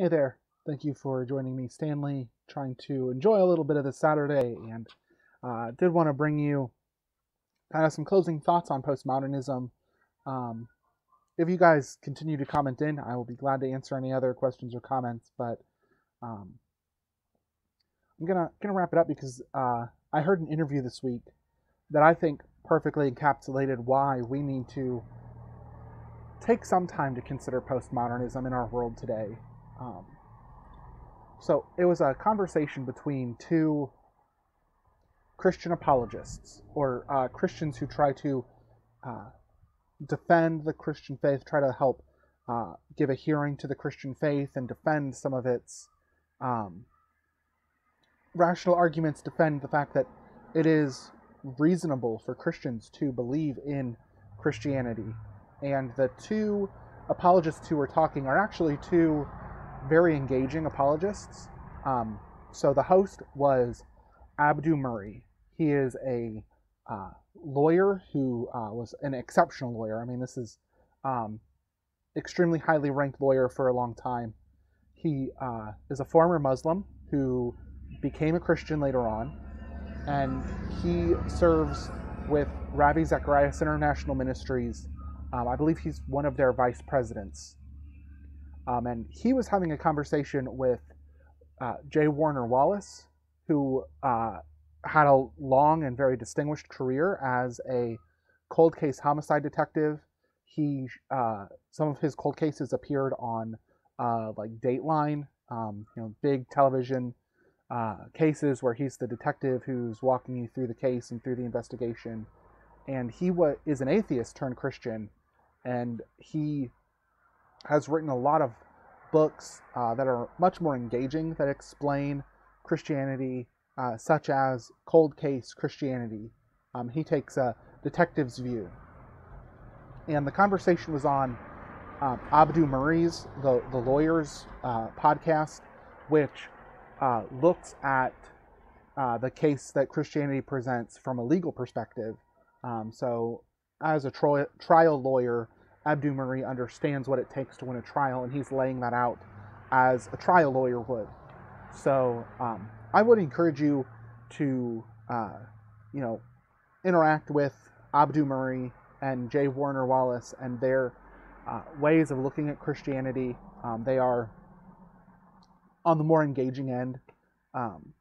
Hey there. Thank you for joining me, Stanley. Trying to enjoy a little bit of this Saturday, and uh, did want to bring you kind of some closing thoughts on postmodernism. Um, if you guys continue to comment in, I will be glad to answer any other questions or comments. But um, I'm gonna gonna wrap it up because uh, I heard an interview this week that I think perfectly encapsulated why we need to take some time to consider postmodernism in our world today. Um, so it was a conversation between two Christian apologists, or uh, Christians who try to uh, defend the Christian faith, try to help uh, give a hearing to the Christian faith and defend some of its um, rational arguments, defend the fact that it is reasonable for Christians to believe in Christianity. And the two apologists who were talking are actually two very engaging apologists. Um, so the host was Abdu Murray. He is a uh, lawyer who uh, was an exceptional lawyer. I mean, this is um, extremely highly ranked lawyer for a long time. He uh, is a former Muslim who became a Christian later on, and he serves with Ravi Zacharias International Ministries. Um, I believe he's one of their vice presidents. Um, and he was having a conversation with uh, J. Warner Wallace, who uh, had a long and very distinguished career as a cold case homicide detective. He uh, some of his cold cases appeared on uh, like Dateline, um, you know, big television uh, cases where he's the detective who's walking you through the case and through the investigation. And he wa- is an atheist turned Christian, and he has written a lot of books uh, that are much more engaging that explain Christianity, uh, such as Cold Case Christianity. Um, he takes a detective's view. And the conversation was on um, Abdu Murray's, the, the lawyer's uh, podcast, which uh, looks at uh, the case that Christianity presents from a legal perspective. Um, so, as a tri- trial lawyer, Abdu Murray understands what it takes to win a trial, and he's laying that out as a trial lawyer would. So um, I would encourage you to, uh, you know, interact with Abdu Murray and J. Warner Wallace and their uh, ways of looking at Christianity. Um, they are on the more engaging end. Um,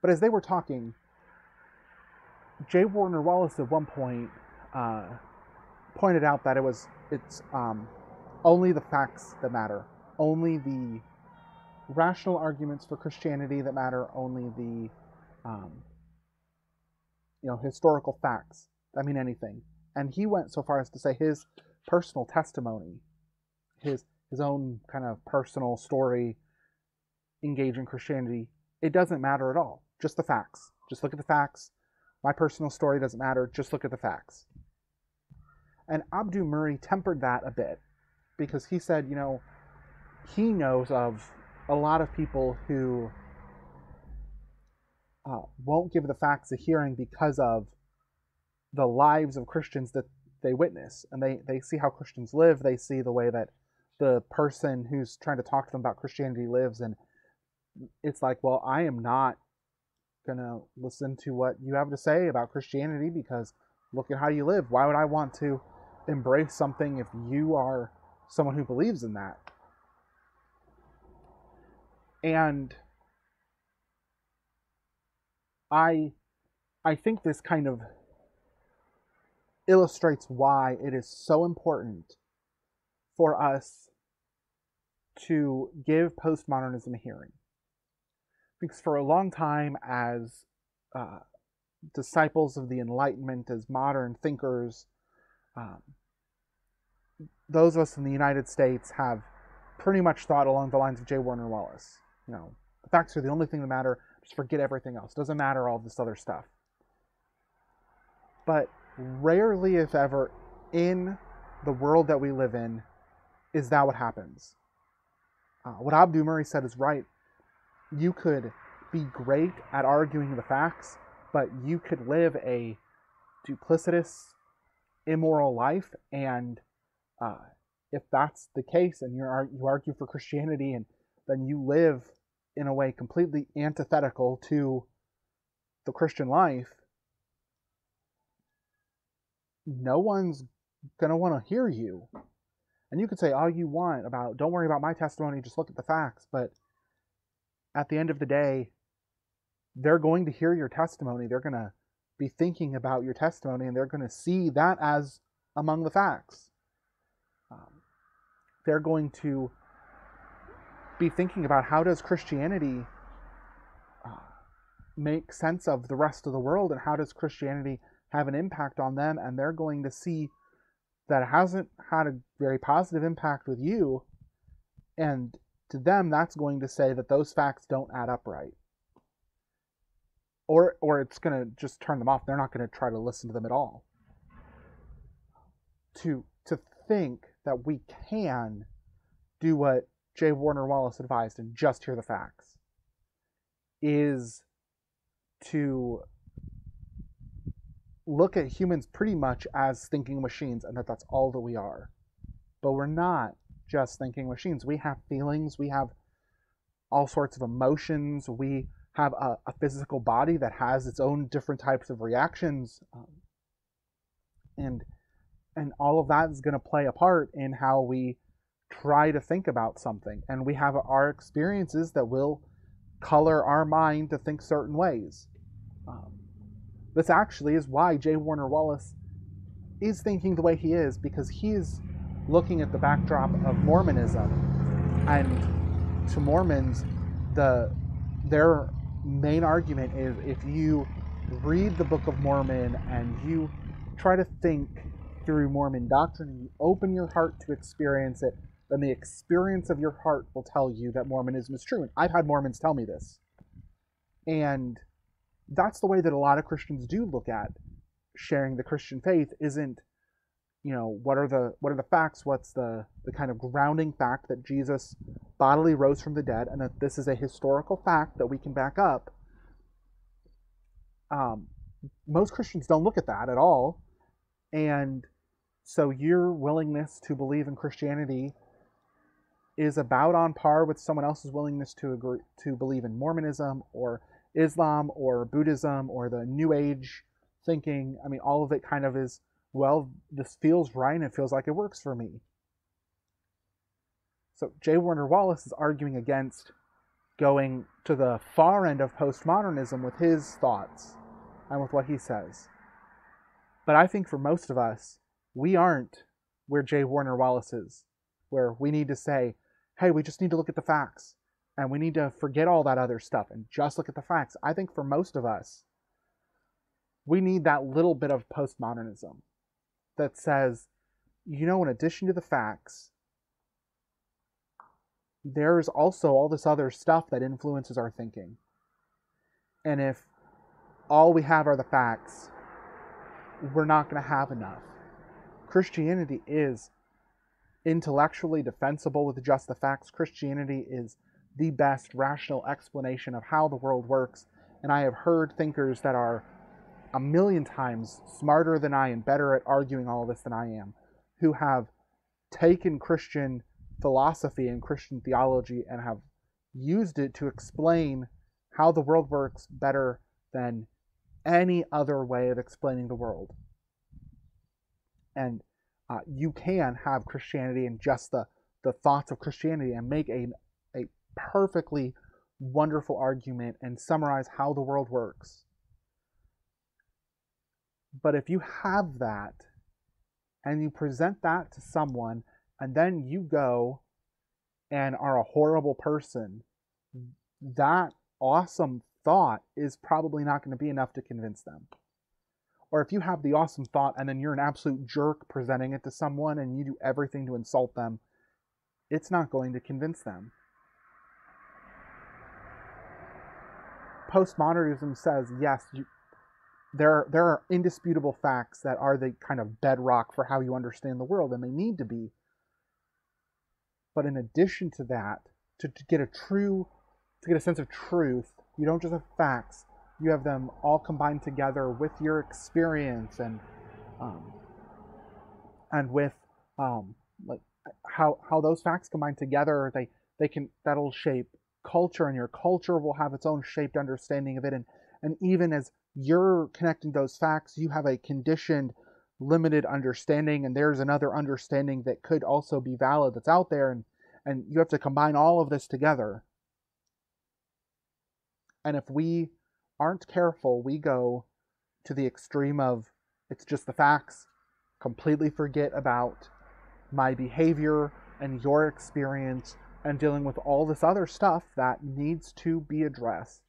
but as they were talking, J. Warner Wallace at one point uh, pointed out that it was it's um, only the facts that matter, only the rational arguments for Christianity that matter, only the um, you know historical facts that mean anything. And he went so far as to say his personal testimony, his his own kind of personal story, engage in Christianity, it doesn't matter at all. Just the facts. Just look at the facts. My personal story doesn't matter. Just look at the facts. And Abdu Murray tempered that a bit because he said, you know, he knows of a lot of people who uh, won't give the facts a hearing because of the lives of Christians that they witness. And they, they see how Christians live, they see the way that the person who's trying to talk to them about Christianity lives. And it's like, well, I am not going to listen to what you have to say about Christianity because look at how you live. Why would I want to embrace something if you are someone who believes in that. And I I think this kind of illustrates why it is so important for us to give postmodernism a hearing. Because for a long time, as uh, disciples of the Enlightenment, as modern thinkers, um, those of us in the United States have pretty much thought along the lines of J. Warner Wallace. You know, the facts are the only thing that matter. Just forget everything else. Doesn't matter all this other stuff. But rarely, if ever, in the world that we live in, is that what happens. Uh, what Abdu Murray said is right. You could be great at arguing the facts, but you could live a duplicitous, immoral life and uh, if that's the case and you you argue for Christianity and then you live in a way completely antithetical to the Christian life, no one's going to want to hear you. And you could say all you want about, don't worry about my testimony, just look at the facts. But at the end of the day, they're going to hear your testimony. They're going to be thinking about your testimony and they're going to see that as among the facts. Um, they're going to be thinking about how does Christianity uh, make sense of the rest of the world and how does Christianity have an impact on them and they're going to see that it hasn't had a very positive impact with you and to them that's going to say that those facts don't add up right or or it's going to just turn them off they're not going to try to listen to them at all to to think that we can do what J. Warner Wallace advised and just hear the facts is to look at humans pretty much as thinking machines and that that's all that we are. But we're not just thinking machines. We have feelings, we have all sorts of emotions, we have a, a physical body that has its own different types of reactions. Um, and and all of that is going to play a part in how we try to think about something. And we have our experiences that will color our mind to think certain ways. Um, this actually is why J. Warner Wallace is thinking the way he is, because he's looking at the backdrop of Mormonism. And to Mormons, the their main argument is if you read the Book of Mormon and you try to think through Mormon doctrine and you open your heart to experience it, then the experience of your heart will tell you that Mormonism is true. And I've had Mormons tell me this. And that's the way that a lot of Christians do look at sharing the Christian faith isn't you know what are the what are the facts? What's the the kind of grounding fact that Jesus bodily rose from the dead and that this is a historical fact that we can back up? Um, most Christians don't look at that at all. And so your willingness to believe in Christianity is about on par with someone else's willingness to agree to believe in Mormonism or Islam or Buddhism or the New Age thinking. I mean, all of it kind of is, well, this feels right and it feels like it works for me. So J. Warner Wallace is arguing against going to the far end of postmodernism with his thoughts and with what he says. But I think for most of us, we aren't where J. Warner Wallace is, where we need to say, hey, we just need to look at the facts and we need to forget all that other stuff and just look at the facts. I think for most of us, we need that little bit of postmodernism that says, you know, in addition to the facts, there's also all this other stuff that influences our thinking. And if all we have are the facts, we're not going to have enough. Christianity is intellectually defensible with just the facts. Christianity is the best rational explanation of how the world works. And I have heard thinkers that are a million times smarter than I and better at arguing all this than I am, who have taken Christian philosophy and Christian theology and have used it to explain how the world works better than any other way of explaining the world and uh, you can have Christianity and just the the thoughts of Christianity and make a a perfectly wonderful argument and summarize how the world works. But if you have that and you present that to someone and then you go and are a horrible person, that awesome thought is probably not going to be enough to convince them or if you have the awesome thought and then you're an absolute jerk presenting it to someone and you do everything to insult them, it's not going to convince them. Postmodernism says, yes, you, there, there are indisputable facts that are the kind of bedrock for how you understand the world, and they need to be. But in addition to that, to, to get a true, to get a sense of truth, you don't just have facts, you have them all combined together with your experience and um, and with um, like how how those facts combine together they they can that'll shape culture and your culture will have its own shaped understanding of it and and even as you're connecting those facts you have a conditioned limited understanding and there's another understanding that could also be valid that's out there and and you have to combine all of this together. And if we aren't careful we go to the extreme of it's just the facts completely forget about my behavior and your experience and dealing with all this other stuff that needs to be addressed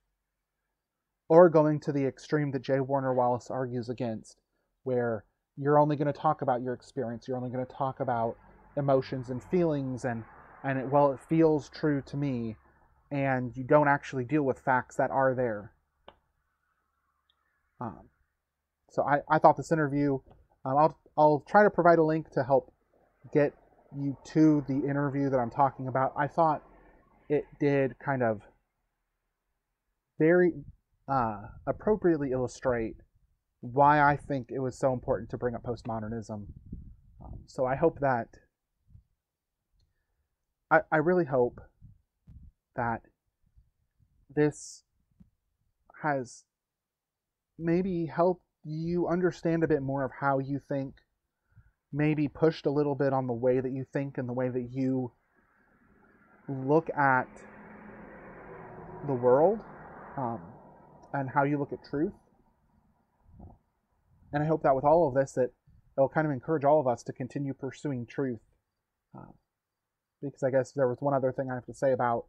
or going to the extreme that J. Warner Wallace argues against where you're only going to talk about your experience. You're only going to talk about emotions and feelings, and and it, well, it feels true to me, and you don't actually deal with facts that are there. Um, so I, I thought this interview, um, I'll I'll try to provide a link to help get you to the interview that I'm talking about. I thought it did kind of very uh, appropriately illustrate why I think it was so important to bring up postmodernism. Um, so I hope that, I, I really hope that this has maybe helped you understand a bit more of how you think, maybe pushed a little bit on the way that you think and the way that you look at the world um, and how you look at truth. And I hope that with all of this, that it'll kind of encourage all of us to continue pursuing truth. Um, because I guess there was one other thing I have to say about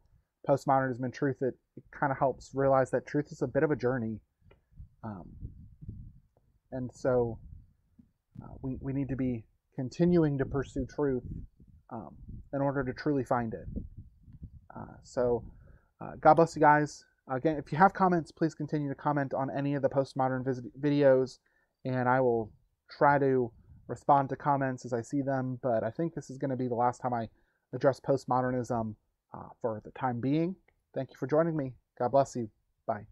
postmodernism and truth that it kind of helps realize that truth is a bit of a journey. Um, and so uh, we, we need to be continuing to pursue truth um, in order to truly find it. Uh, so uh, God bless you guys. Again, if you have comments, please continue to comment on any of the postmodern videos and I will try to respond to comments as I see them. But I think this is going to be the last time I address postmodernism uh, for the time being. Thank you for joining me. God bless you. Bye.